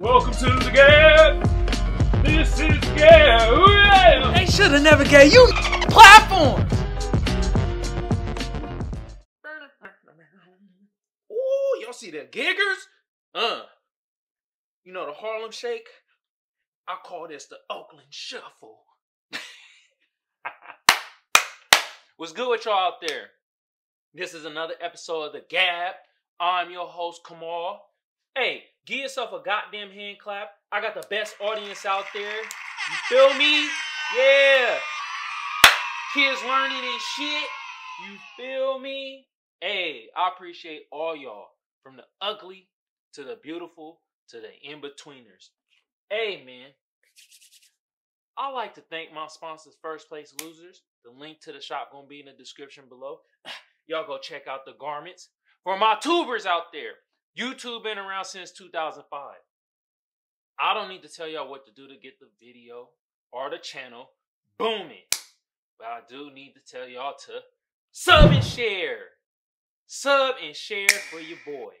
Welcome to the Gab. This is Gab. Ooh, yeah. They should have never gave you platform. Ooh, y'all see the giggers? Uh. You know the Harlem Shake? I call this the Oakland Shuffle. What's good with y'all out there? This is another episode of The Gab. I'm your host, Kamal. Hey, give yourself a goddamn hand clap. I got the best audience out there. You feel me? Yeah. Kids learning and shit. You feel me? Hey, I appreciate all y'all. From the ugly to the beautiful to the in-betweeners. Hey man. I like to thank my sponsors, First Place Losers. The link to the shop gonna be in the description below. Y'all go check out the garments. For my tubers out there, YouTube been around since 2005. I don't need to tell y'all what to do to get the video or the channel booming. But I do need to tell y'all to sub and share. Sub and share for your boy.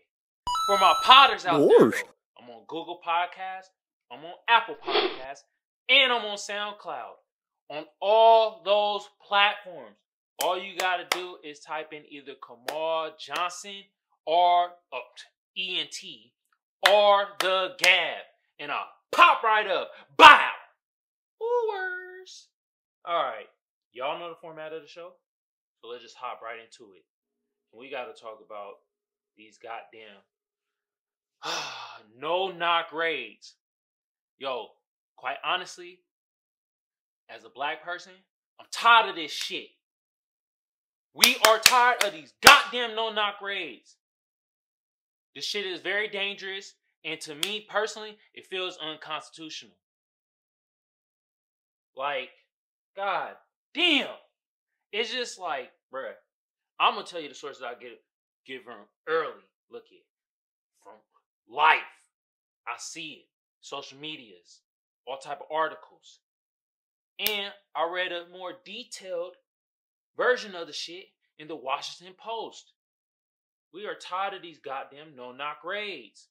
For my potters out there, though, I'm on Google Podcasts, I'm on Apple Podcasts, and I'm on SoundCloud. On all those platforms, all you gotta do is type in either Kamal Johnson or oh, ENT or the Gab, and I'll pop right up. Bow! Wooers! Alright, y'all know the format of the show, so let's just hop right into it. We gotta talk about these goddamn no knock raids. Yo, quite honestly, as a black person, I'm tired of this shit. We are tired of these goddamn no knock raids. This shit is very dangerous, and to me personally, it feels unconstitutional. Like, god damn. It's just like, bruh, I'm gonna tell you the sources I get give from early. Look at from life. I see it. Social medias, all type of articles. And I read a more detailed version of the shit in the Washington Post. We are tired of these goddamn no knock raids.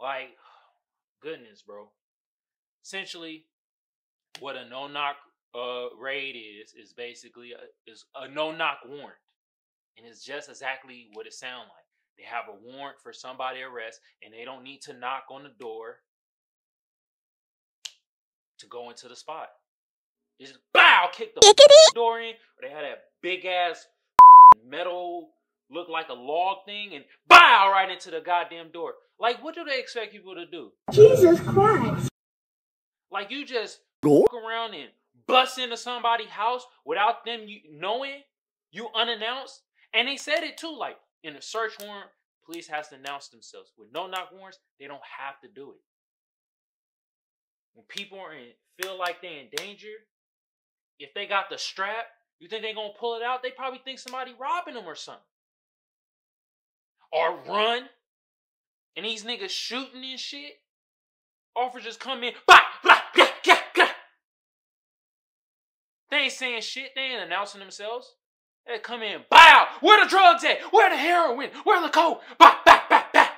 Like, goodness, bro. Essentially, what a no knock uh, raid is is basically a, is a no knock warrant, and it's just exactly what it sounds like. They have a warrant for somebody arrest, and they don't need to knock on the door to go into the spot. They just bow, kick the door in, or they had that big ass metal look like a log thing and bow right into the goddamn door. Like, what do they expect people to do? Jesus Christ. Like, you just walk around and bust into somebody's house without them knowing you unannounced. And they said it too, like in a search warrant, police has to announce themselves. With no knock warrants, they don't have to do it. When people are in, feel like they're in danger, if they got the strap, you think they're gonna pull it out? They probably think somebody robbing them or something. Or run. And these niggas shooting and shit. Officers come in, bah, blah, blah, blah, blah. They ain't saying shit, they ain't announcing themselves. They come in, bow, where the drugs at? Where the heroin? Where the coke? Bah, bah, bah, bah.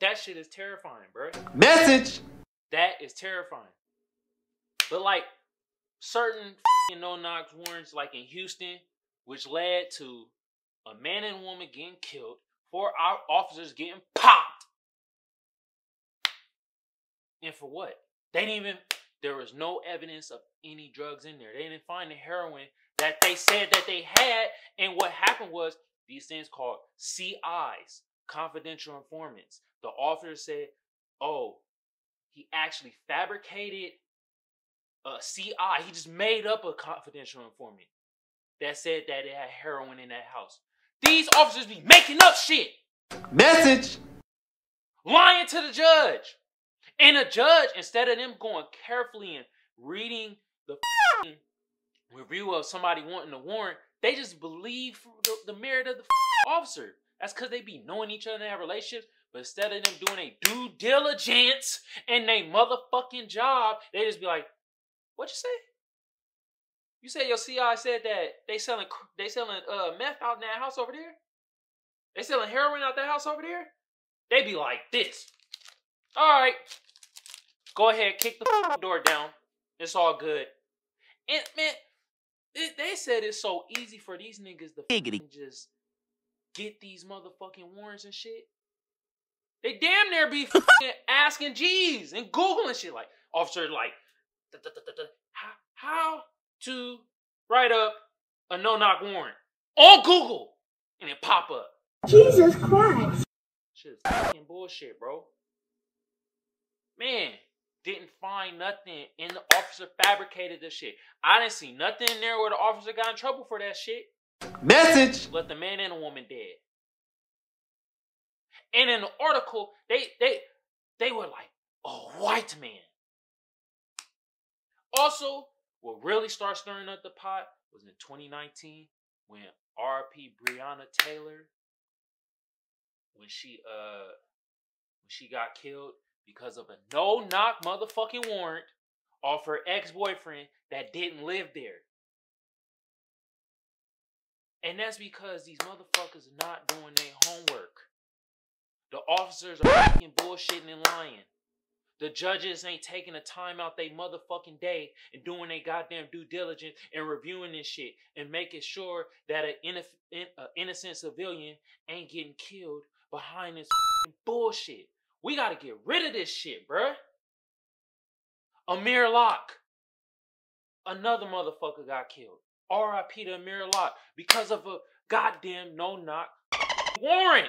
That shit is terrifying, bro. Message. That is terrifying. But like certain no knock warrants, like in Houston, which led to a man and woman getting killed, four officers getting popped. And for what? They didn't even, there was no evidence of any drugs in there. They didn't find the heroin that they said that they had. And what happened was these things called CIs, confidential informants. The officer said, oh, he actually fabricated a CI. He just made up a confidential informant that said that it had heroin in that house. These officers be making up shit. Message. Lying to the judge. And the judge, instead of them going carefully and reading the review of somebody wanting a warrant, they just believe the, the merit of the officer. That's because they be knowing each other and have relationships. But instead of them doing a due diligence and their motherfucking job, they just be like, "What you say? You said your CI said that they selling they selling uh meth out in that house over there? They selling heroin out that house over there? they be like this. All right, go ahead, kick the door down. It's all good. And man, they, they said it's so easy for these niggas to just get these motherfucking warrants and shit. They damn near be asking G's and googling shit like officer like "Da, da, da, da, da, how, how to write up a no knock warrant on Google and it pop up. Jesus Christ. Shit fucking bullshit, bro. Man, didn't find nothing, and the officer fabricated this shit. I didn't see nothing in there where the officer got in trouble for that shit. Message. Left the man and the woman dead. And in the article, they they they were like a white man. Also, what really started stirring up the pot was in 2019 when R.P. Breonna Taylor, when she uh when she got killed because of a no knock motherfucking warrant off her ex boyfriend that didn't live there. And that's because these motherfuckers are not doing their homework. The officers are fucking bullshitting and lying. The judges ain't taking the time out they motherfucking day and doing their goddamn due diligence and reviewing this shit and making sure that an innof- in, innocent civilian ain't getting killed behind this bullshit. We gotta get rid of this shit, bruh. Amir Locke. Another motherfucker got killed. R.I.P. to Amir Locke because of a goddamn no knock warrant.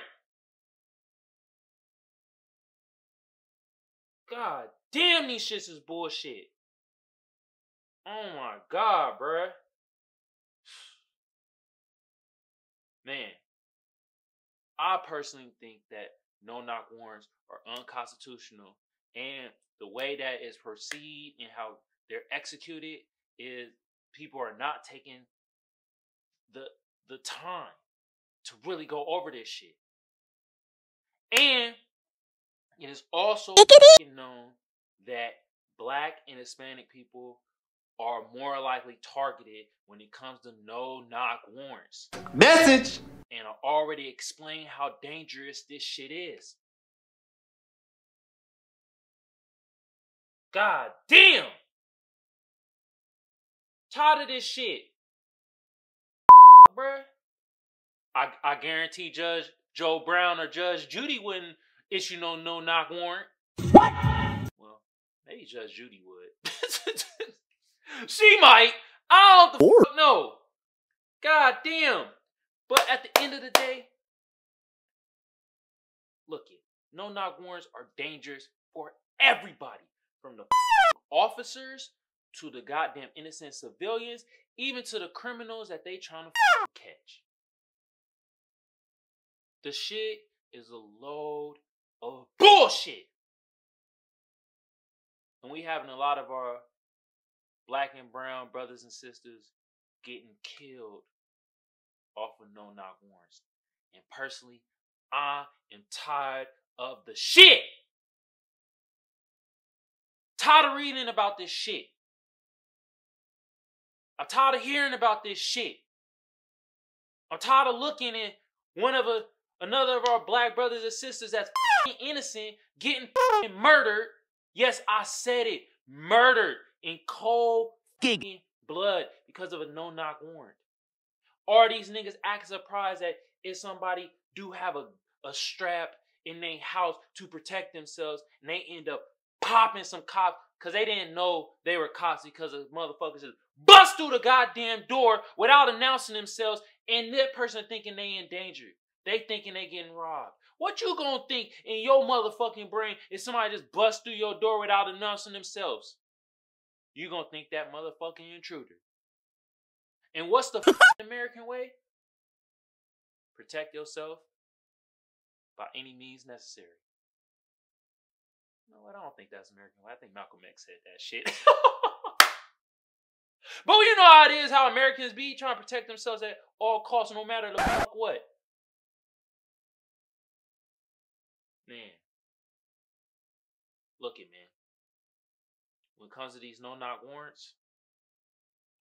God damn, these shits is bullshit. Oh my god, bruh. Man, I personally think that no knock warrants are unconstitutional, and the way that is perceived and how they're executed is people are not taking the the time to really go over this shit. And it is also known that black and Hispanic people are more likely targeted when it comes to no knock warrants. Message. And I already explained how dangerous this shit is. God damn! Tired of this shit. Bruh. I, I guarantee Judge Joe Brown or Judge Judy wouldn't issue no no knock warrant. What? Well, maybe Judge Judy would. she might. I don't the Or- fuck know. God damn. But at the end of the day, look it. No knock warrants are dangerous for everybody. From the officers to the goddamn innocent civilians, even to the criminals that they trying to catch. The shit is a load of bullshit. And we having a lot of our black and brown brothers and sisters getting killed off of no knock warrants. And personally, I am tired of the shit. Tired of reading about this shit. I'm tired of hearing about this shit. I'm tired of looking at one of a another of our black brothers and sisters that's f***ing innocent getting murdered. Yes, I said it. Murdered in cold f***ing blood because of a no knock warrant. Are these niggas acting surprised that if somebody do have a, a strap in their house to protect themselves and they end up popping some cops because they didn't know they were cops because of motherfuckers just bust through the goddamn door without announcing themselves and that person thinking they in danger. They thinking they getting robbed. What you gonna think in your motherfucking brain if somebody just bust through your door without announcing themselves? You gonna think that motherfucking intruder. And what's the American way? Protect yourself by any means necessary. You know what? I don't think that's American way. I think Malcolm X said that shit. but you know how it is, how Americans be trying to protect themselves at all costs, no matter the fuck what. Man. Look it, man. When it comes to these no knock warrants,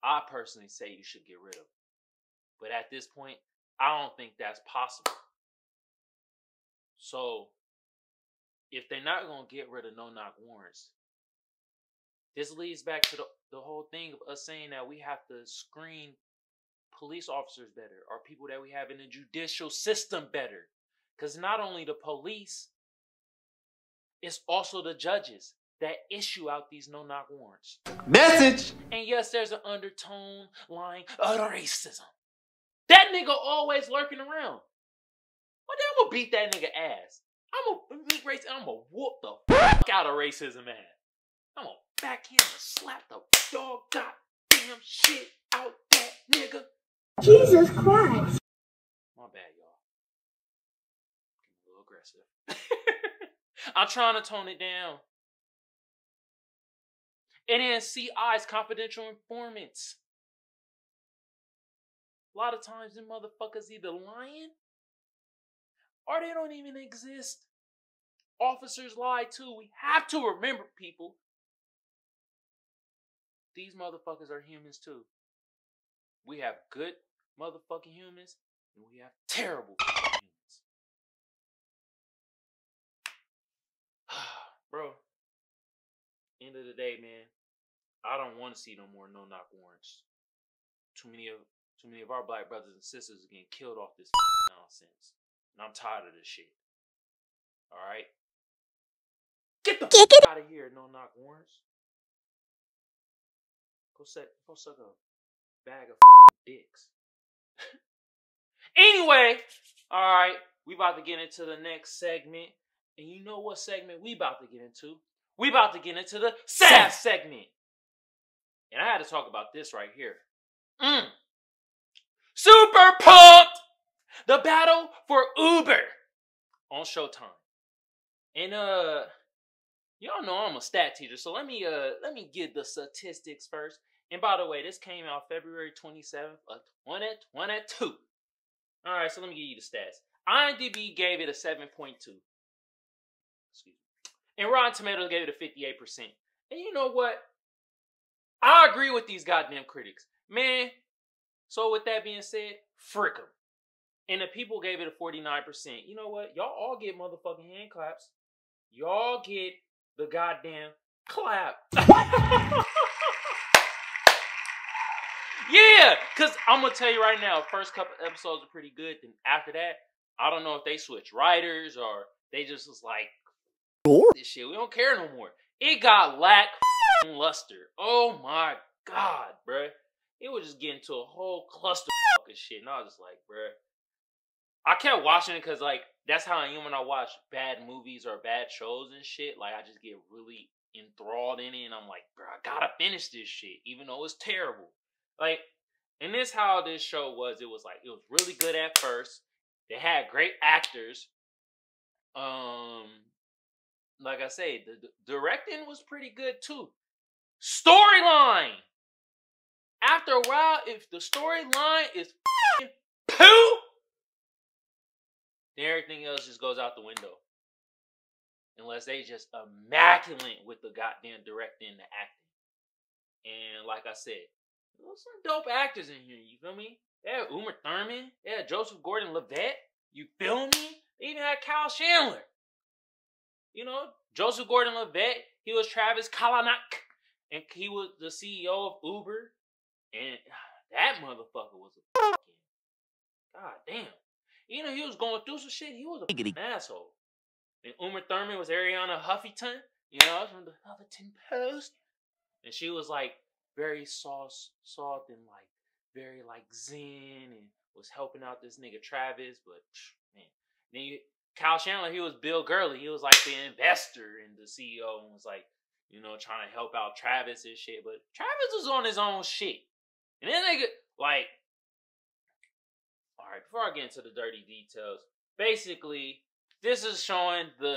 I personally say you should get rid of them. But at this point, I don't think that's possible. So if they're not gonna get rid of no knock warrants, this leads back to the, the whole thing of us saying that we have to screen police officers better or people that we have in the judicial system better. Because not only the police, it's also the judges that issue out these no knock warrants. Message. And yes, there's an undertone line of racism. That nigga always lurking around. One day I'm gonna beat that nigga ass. I'm gonna meet race. I'm gonna whoop the fuck out of racism ass. I'm gonna backhand and slap the dog goddamn shit out that nigga. Jesus Christ. My bad, y'all. Getting a little aggressive. I'm trying to tone it down. And then CI's confidential informants. A lot of times them motherfuckers either lying or they don't even exist. Officers lie too. We have to remember, people. These motherfuckers are humans too. We have good motherfucking humans and we have terrible humans. Bro, end of the day, man, I don't want to see no more no knock warrants. Too many of too many of our black brothers and sisters are getting killed off this nonsense. And I'm tired of this shit. Alright? Get the Get out of here, no knock warrants. Go suck go suck a bag of dicks. anyway, alright, we about to get into the next segment. And you know what segment we about to get into? We about to get into the SAF segment. And I had to talk about this right here. Mm. Super pumped! The battle for Uber on Showtime. And uh y'all know I'm a stat teacher, so let me uh let me get the statistics first. And by the way, this came out February 27th of 2022. Alright, so let me give you the stats. IMDb gave it a 7.2. And Rotten Tomatoes gave it a 58%. And you know what? I agree with these goddamn critics. Man, so with that being said, frick them. And the people gave it a 49%. You know what? Y'all all get motherfucking hand claps. Y'all get the goddamn clap. yeah, because I'm going to tell you right now, first couple episodes are pretty good. Then after that, I don't know if they switch writers or they just was like, this shit, we don't care no more. It got lack luster. Oh my god, bruh. It was just getting to a whole cluster of shit. And I was just like, bruh. I kept watching it because, like, that's how I am when I watch bad movies or bad shows and shit. Like, I just get really enthralled in it. And I'm like, bro, I gotta finish this shit, even though it's terrible. Like, and this how this show was. It was like, it was really good at first. They had great actors. Um, like I say, the, the directing was pretty good too. Storyline. After a while, if the storyline is poo, then everything else just goes out the window. Unless they just immaculate with the goddamn directing and the acting. And like I said, there's some dope actors in here. You feel me? They had Uma Thurman. Had Joseph Gordon-Levitt. You feel me? They even had Kyle Chandler. You know, Joseph Gordon-Levitt. He was Travis Kalanick, and he was the CEO of Uber. And that motherfucker was a fucking god damn. You know, he was going through some shit. He was a fucking asshole. And Uma Thurman was Arianna Huffington. You know, from the Huffington Post. And she was like very soft, soft and like very like zen and was helping out this nigga Travis. But man, then you Kyle Chandler, he was Bill Gurley. He was like the investor and the CEO and was like, you know, trying to help out Travis and shit. But Travis was on his own shit. And then they get like, all right, before I get into the dirty details, basically, this is showing the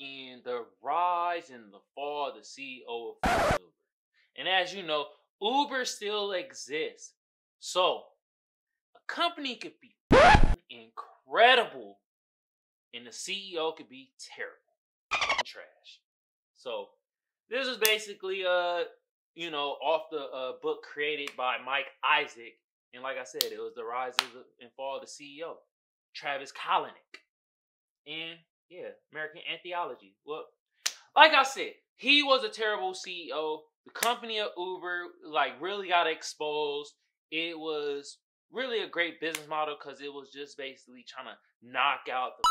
in the rise and the fall of the CEO of Uber. And as you know, Uber still exists. So, a company could be incredible and the CEO could be terrible trash. So, this is basically uh you know off the uh, book created by Mike Isaac, and like I said, it was the rise of and fall of the CEO, Travis Kalanick, and Yeah, American Anthology. Well, like I said, he was a terrible CEO. The company of Uber like really got exposed. It was really a great business model because it was just basically trying to knock out the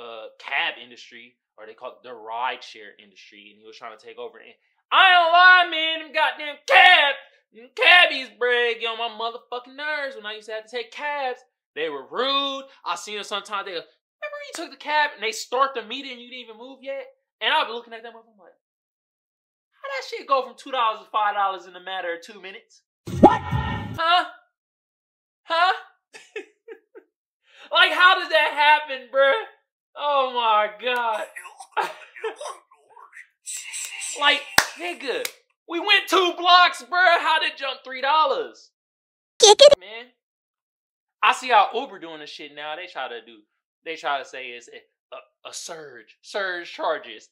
uh, cab industry, or they call it the ride share industry, and he was trying to take over. And I don't lie, man, them goddamn cab, them cabbies, bro, get on my motherfucking nerves when I used to have to take cabs. They were rude. I seen them sometimes. They go, remember you took the cab and they start the meeting and you didn't even move yet? And I'll be looking at them, I'm like, how that shit go from two dollars to five dollars in a matter of two minutes? What? Huh? Huh? like, how does that happen, bruh? Oh my god. like, nigga, we went two blocks, bruh. How did it jump three dollars? Man. I see how Uber doing this shit now. They try to do, they try to say it's a, a, a surge, surge charges,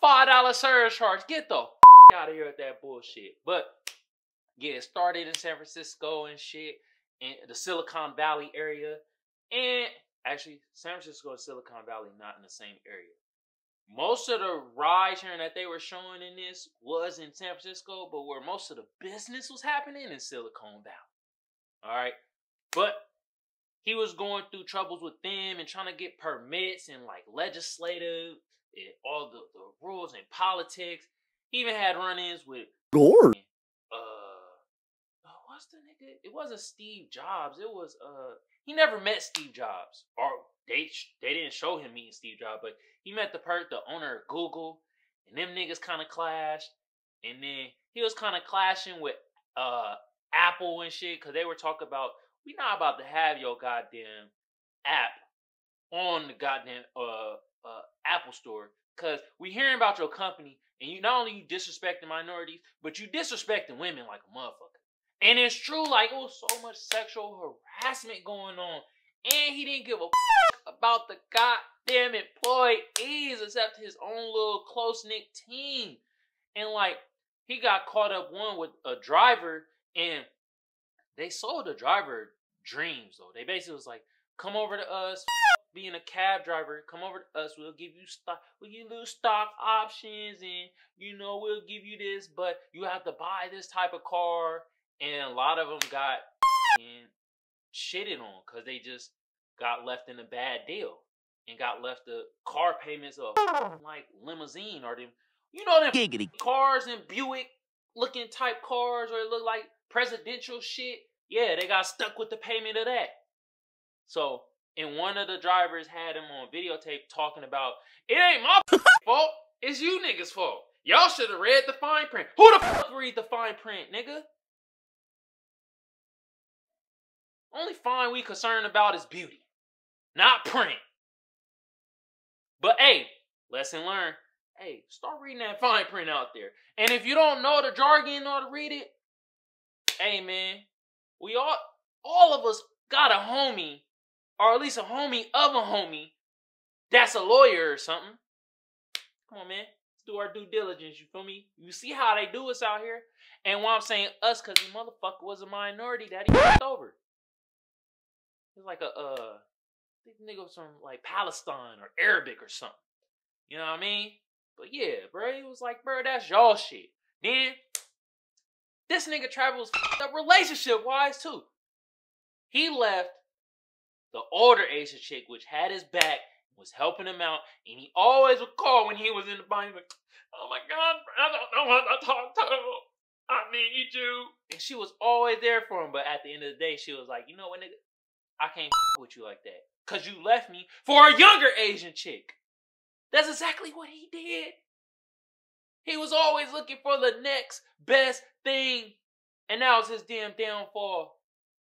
five dollar surge charge. Get the out of here with that bullshit. But yeah, it started in San Francisco and shit, in the Silicon Valley area, and actually San Francisco and Silicon Valley not in the same area. Most of the ride sharing that they were showing in this was in San Francisco, but where most of the business was happening in Silicon Valley. All right, but he was going through troubles with them and trying to get permits and like legislative and all the, the rules and politics. He even had run-ins with Gore. uh what's the nigga? It wasn't Steve Jobs. It was uh he never met Steve Jobs. Or they they didn't show him meeting Steve Jobs, but he met the per the owner of Google and them niggas kind of clashed. And then he was kind of clashing with uh Apple and shit cuz they were talking about we not about to have your goddamn app on the goddamn uh uh Apple store because we hearing about your company and you not only you disrespecting minorities, but you disrespecting women like a motherfucker. And it's true, like it was so much sexual harassment going on, and he didn't give a fuck about the goddamn employees except his own little close knit team. And like he got caught up one with a driver, and they sold the driver dreams though. They basically was like, come over to us, being a cab driver, come over to us. We'll give you stock, we'll give you little stock options, and you know we'll give you this, but you have to buy this type of car. And a lot of them got shitted on because they just got left in a bad deal and got left the car payments of like limousine or them, you know them Giggity. cars and Buick looking type cars or it look like presidential shit. Yeah, they got stuck with the payment of that. So, and one of the drivers had him on videotape talking about, it ain't my fault, it's you niggas' fault. Y'all should have read the fine print. Who the fuck read the fine print, nigga? Only fine we concerned about is beauty, not print. But hey, lesson learned. Hey, start reading that fine print out there. And if you don't know the jargon or to read it, hey man, we all all of us got a homie, or at least a homie of a homie, that's a lawyer or something. Come on, man. Let's do our due diligence, you feel me? You see how they do us out here? And why I'm saying us, cause the motherfucker was a minority that he fucked over. He's like a uh the nigga from like Palestine or Arabic or something. You know what I mean? But yeah, bro, he was like, bro, that's y'all shit. Then this nigga travels up relationship wise too. He left the older Asian chick, which had his back, was helping him out, and he always would call when he was in the bind, like, oh my god, I don't know how to talk to I need you. And she was always there for him, but at the end of the day, she was like, you know what, nigga? I can't with you like that. Cause you left me for a younger Asian chick. That's exactly what he did. He was always looking for the next best thing. And now it's his damn downfall.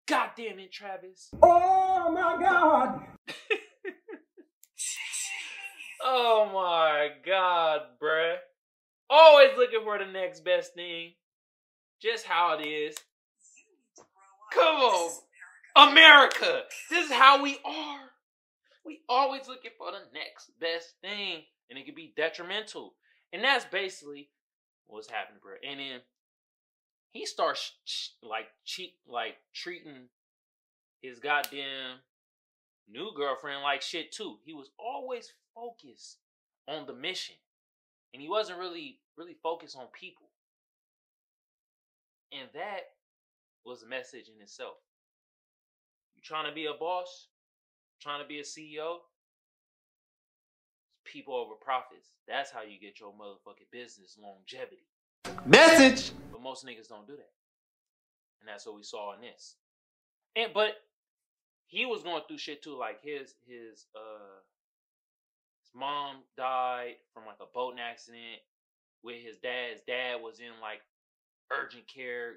God damn it, Travis. Oh my God! Oh my god, bruh. Always looking for the next best thing. Just how it is. Come on. America. This is how we are. We always looking for the next best thing. And it can be detrimental. And that's basically what's happening, bro. And then he starts like cheat like treating his goddamn new girlfriend like shit too. He was always focused on the mission. And he wasn't really really focused on people. And that was a message in itself. Trying to be a boss? Trying to be a CEO? People over profits. That's how you get your motherfucking business longevity. Message. But most niggas don't do that. And that's what we saw in this. And but he was going through shit too. Like his his uh his mom died from like a boating accident with his dad. His dad was in like urgent care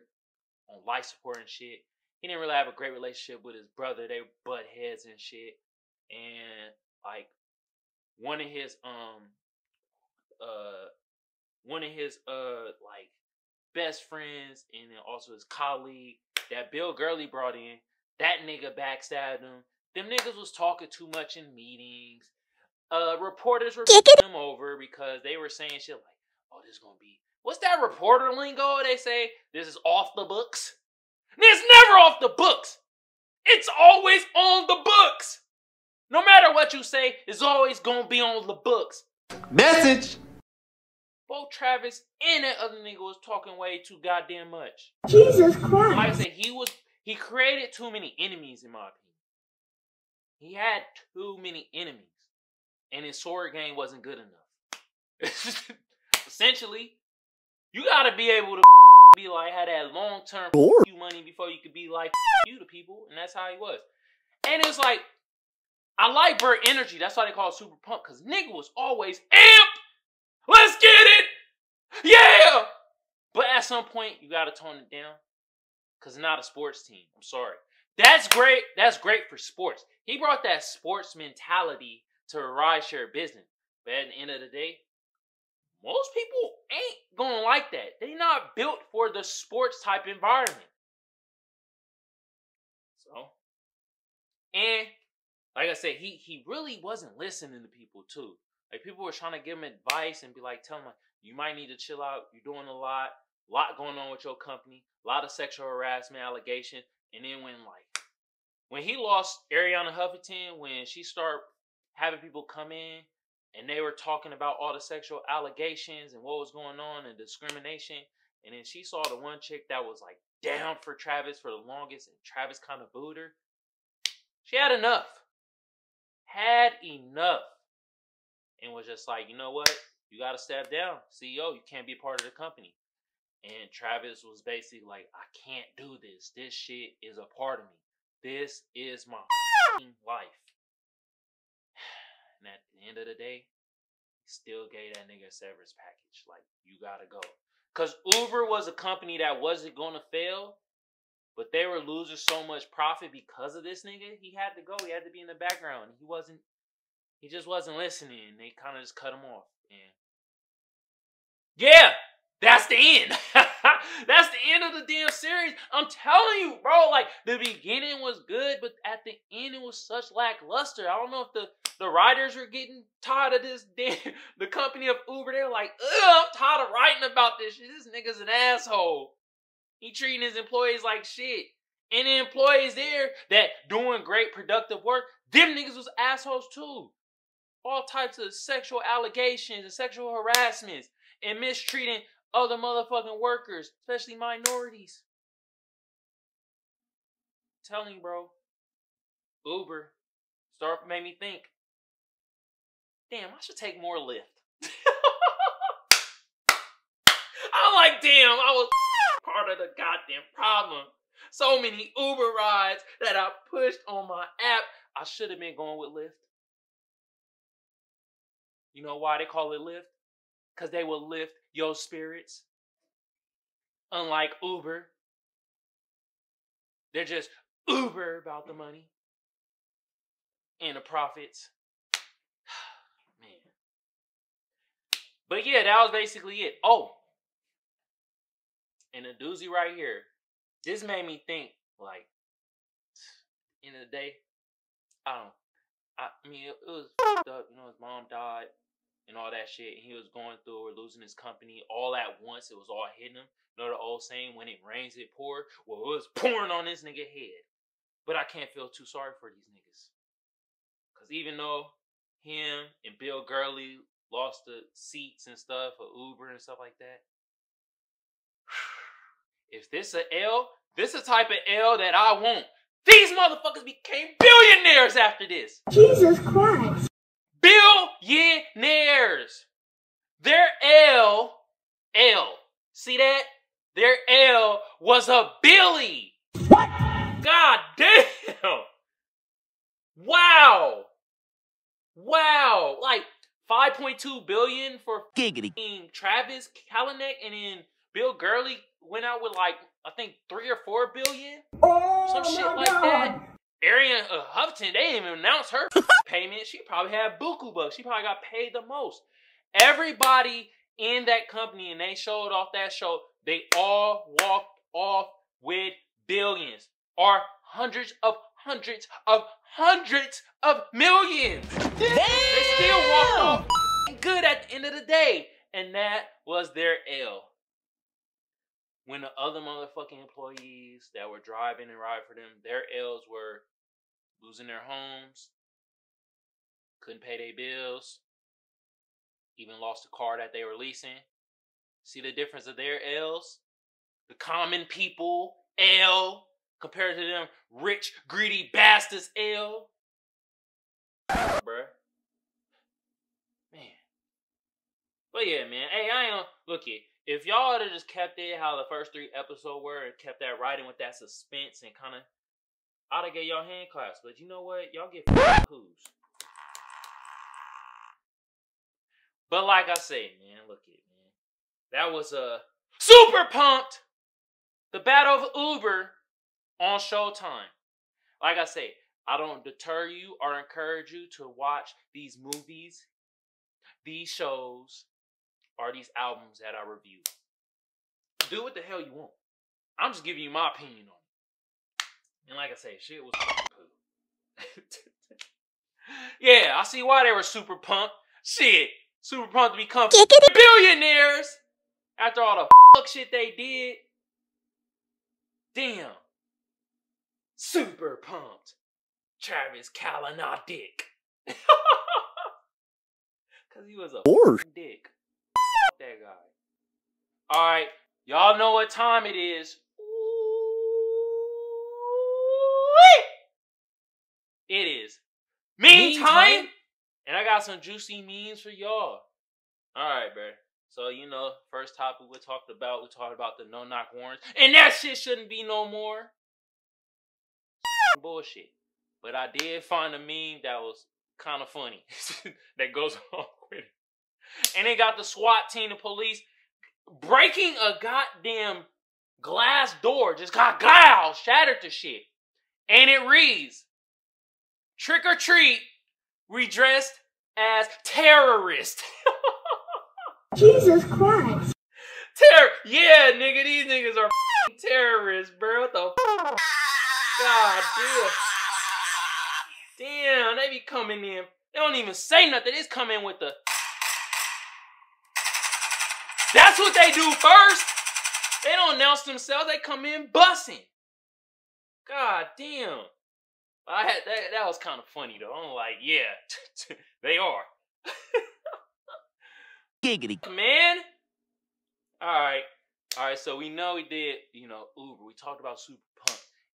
on life support and shit. He didn't really have a great relationship with his brother. They butt heads and shit. And like one of his um uh one of his uh like best friends and then also his colleague that Bill Gurley brought in, that nigga backstabbed him. Them niggas was talking too much in meetings. Uh reporters were putting them over because they were saying shit like, oh, this is gonna be what's that reporter lingo they say? This is off the books. It's never off the books. It's always on the books. No matter what you say, it's always gonna be on the books. Message. Both Travis and that other nigga was talking way too goddamn much. Jesus Like I Christ. said, he was he created too many enemies in my opinion. He had too many enemies. And his sword game wasn't good enough. Essentially, you gotta be able to be like had that long term you money before you could be like you to people, and that's how he was. And it's like I like Bird energy. That's why they call it Super Pump, because nigga was always amped. Let's get it, yeah. But at some point, you gotta tone it down, cause not a sports team. I'm sorry. That's great. That's great for sports. He brought that sports mentality to a rideshare business. But at the end of the day, most people ain't gonna like that. They not built for the sports type environment. So, and like I said, he he really wasn't listening to people too. Like people were trying to give him advice and be like, tell him like, you might need to chill out. You're doing a lot, a lot going on with your company, a lot of sexual harassment allegation. And then when like when he lost Arianna Huffington, when she started having people come in and they were talking about all the sexual allegations and what was going on and discrimination. And then she saw the one chick that was like down for Travis for the longest, and Travis kind of booed her. She had enough. Had enough. And was just like, you know what? You got to step down. CEO, you can't be part of the company. And Travis was basically like, I can't do this. This shit is a part of me. This is my life. End of the day, still gave that nigga a severance package. Like, you gotta go. Cause Uber was a company that wasn't gonna fail, but they were losing so much profit because of this nigga. He had to go. He had to be in the background. He wasn't. He just wasn't listening. They kind of just cut him off. And yeah, that's the end. that's the end of the damn series. I'm telling you, bro. Like the beginning was good, but at the end it was such lackluster. I don't know if the the writers were getting tired of this damn the company of Uber. they were like, ugh, I'm tired of writing about this shit. This nigga's an asshole. He treating his employees like shit. And the employees there that doing great productive work, them niggas was assholes too. All types of sexual allegations and sexual harassments and mistreating other motherfucking workers, especially minorities. I'm telling you, bro. Uber start made me think. Damn, I should take more Lyft. I'm like, damn, I was part of the goddamn problem. So many Uber rides that I pushed on my app. I should have been going with Lyft. You know why they call it Lyft? Because they will lift your spirits. Unlike Uber, they're just Uber about the money and the profits. Man. But yeah, that was basically it. Oh, and a doozy right here. This made me think, like, end of the day, I don't. I, mean, it, it was up. You know, his mom died and all that shit. And he was going through or losing his company all at once. It was all hitting him. You know the old saying, when it rains, it pours? Well, it was pouring on this nigga head. But I can't feel too sorry for these niggas. Cause even though him and Bill Gurley lost the seats and stuff for Uber and stuff like that. If this a L, this a type of L that I want. These motherfuckers became billionaires after this. Jesus Christ. Billionaires. Their L, L. See that? Their L was a Billy. What? God damn. Wow. Wow. Like 5.2 billion for Giggity. f***ing Travis Kalanick and then Bill Gurley went out with like I think 3 or 4 billion. Oh Some shit my like God. that. Arian uh, Huffington, they didn't even announce her payment. She probably had buku bucks. She probably got paid the most. Everybody in that company, and they showed off that show, they all walked off with billions or hundreds of hundreds of hundreds of millions. They still walked off good at the end of the day. And that was their L. When the other motherfucking employees that were driving and riding for them, their L's were losing their homes, couldn't pay their bills, even lost the car that they were leasing. See the difference of their L's? The common people L compared to them rich, greedy bastards L. Bruh. Man. But yeah, man. Hey, I ain't look it. If y'all would have just kept it how the first three episodes were and kept that writing with that suspense and kind of, I'd have gave y'all hand claps. But you know what? Y'all get who's. But like I say, man, look it, man. That was a uh, super pumped. The Battle of Uber on Showtime. Like I say, I don't deter you or encourage you to watch these movies, these shows, or these albums that I review. Do what the hell you want. I'm just giving you my opinion on it. And like I say, shit was fucking poo. yeah, I see why they were super pumped. Shit, super pumped to become billionaires after all the fuck shit they did. Damn. Super pumped. Travis Kalanick. Cause he was a Or dick. That guy. Alright, y'all know what time it is. It is. Meme Time, and I got some juicy memes for y'all. Alright, bro. So, you know, first topic we talked about, we talked about the no knock warrants. And that shit shouldn't be no more. Bullshit. But I did find a meme that was kind of funny that goes along with it. And they got the SWAT team and police breaking a goddamn glass door, just got glow, shattered to shit. And it reads, trick or treat, redressed as terrorist. Jesus Christ. Terror, yeah, nigga, these niggas are terrorists, bro. What the f- God damn. Damn, they be coming in. They don't even say nothing. They just come in with the. That's what they do first. They don't announce themselves. They come in bussing. God damn. I had that. That was kind of funny though. I'm like, yeah, they are. giggity. man. All right, all right. So we know we did, you know, Uber. We talked about Super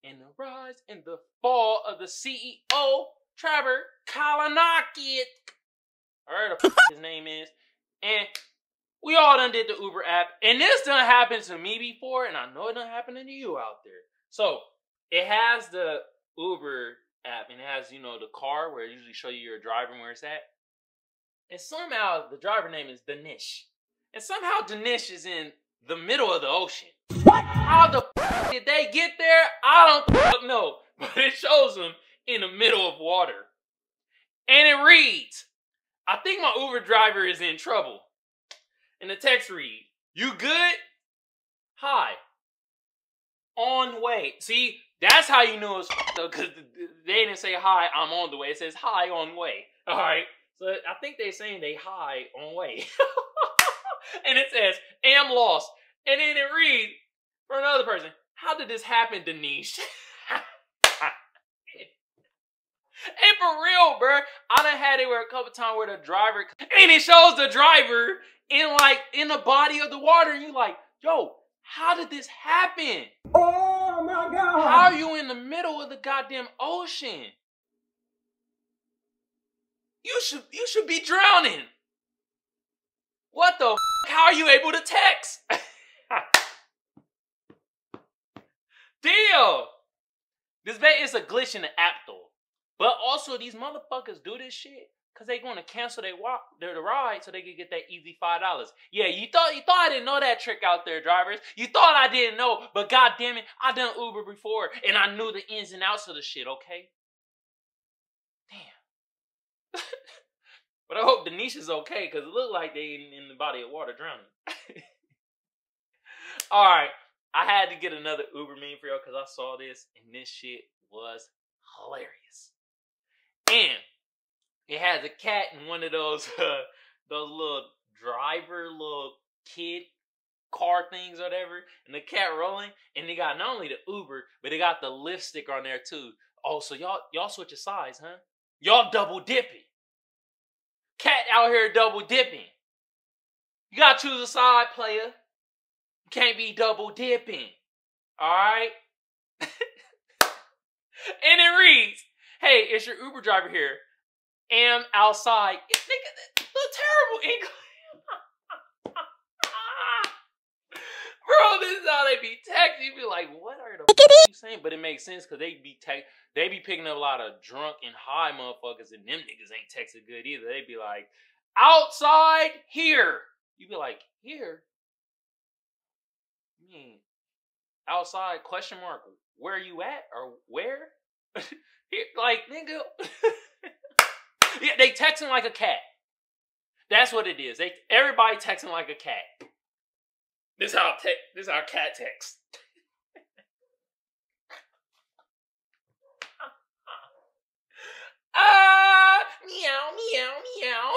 and the rise and the fall of the CEO, Trevor Kalanick. I heard his name is, and we all done did the Uber app, and this done happened to me before, and I know it done happened to you out there. So it has the Uber app, and it has you know the car where it usually show you your driver and where it's at. And somehow the driver name is Danish. And somehow Danish is in the middle of the ocean. What? How the did they get there? I don't know. But it shows them in the middle of water. And it reads, I think my Uber driver is in trouble. And the text read, You good? Hi. On way. See, that's how you know it's because they didn't say hi, I'm on the way. It says hi on way. All right. So I think they're saying they hi on way. and it says, am lost. And then it reads for another person, how did this happen, Denise? And for real, bro, I done had it where a couple times where the driver and it shows the driver in like in the body of the water, and you like, yo, how did this happen? Oh my God. How are you in the middle of the goddamn ocean? You should you should be drowning. What the? F- how are you able to text? Deal. This bet is a glitch in the app though. But also these motherfuckers do this shit because they gonna cancel their walk their ride so they can get that easy five dollars. Yeah, you thought you thought I didn't know that trick out there, drivers. You thought I didn't know, but god damn it, I done Uber before and I knew the ins and outs of the shit, okay? Damn. but I hope Denisha's okay, because it looked like they in, in the body of water drowning. Alright. I had to get another Uber meme for y'all because I saw this and this shit was hilarious. And it has a cat in one of those uh, those little driver little kid car things or whatever, and the cat rolling, and they got not only the Uber, but they got the Lyft on there too. Oh, so y'all y'all switching sides, huh? Y'all double dipping. Cat out here double dipping. You gotta choose a side, player. Can't be double dipping. Alright? and it reads, Hey, it's your Uber driver here. Am outside. Nigga, the terrible English. Bro, this is how they be texting. You be like, what are the f- you saying? But it makes sense because they be te- they be picking up a lot of drunk and high motherfuckers, and them niggas ain't texting good either. They be like, outside here. You be like, here? Mean outside question mark where you at or where? Like nigga. yeah, they texting like a cat. That's what it is. They everybody texting like a cat. This how te- this how cat text. Ah, meow, meow, meow.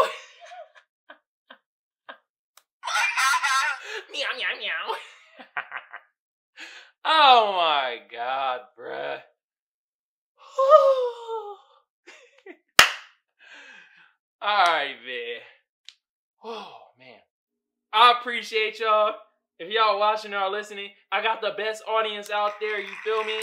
meow, meow, meow. oh my god, bruh. Alright, man. Oh, man. I appreciate y'all. If y'all watching or listening, I got the best audience out there, you feel me?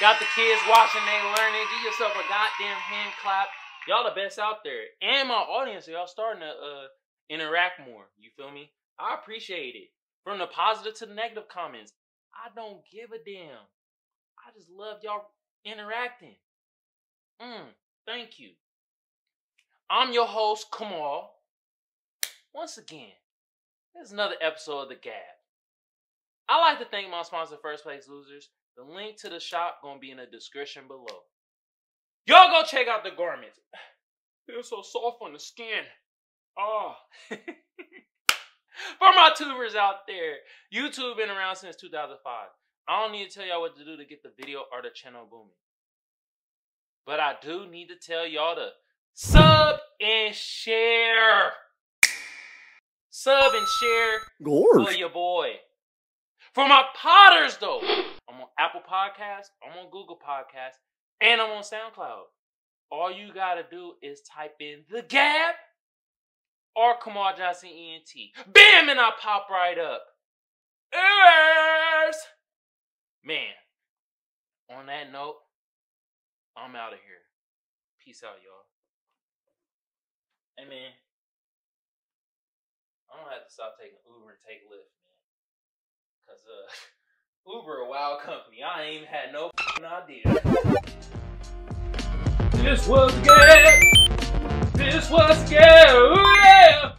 Got the kids watching, they learning. Give yourself a goddamn hand clap. Y'all the best out there. And my audience, y'all starting to uh, interact more. You feel me? I appreciate it. From the positive to the negative comments. I don't give a damn. I just love y'all interacting. Mm, thank you. I'm your host, Kamal. Once again, is another episode of The Gab. I like to thank my sponsor, First Place Losers. The link to the shop gonna be in the description below. Y'all go check out the garments. They're so soft on the skin. Oh. For my tubers out there, YouTube been around since 2005. I don't need to tell y'all what to do to get the video or the channel booming. But I do need to tell y'all to sub and share. Sub and share for your boy. For my potters though, I'm on Apple Podcasts, I'm on Google Podcasts, and I'm on SoundCloud. All you gotta do is type in the Gab or Kamal Johnson ENT. Bam! And I pop right up. Ears! Man, on that note, I'm out of here. Peace out, y'all. Hey, man. I'm gonna have to stop taking Uber and take Lyft, man. Cause uh, Uber a wild company. I ain't even had no idea. This was good. This was good. Ooh, yeah.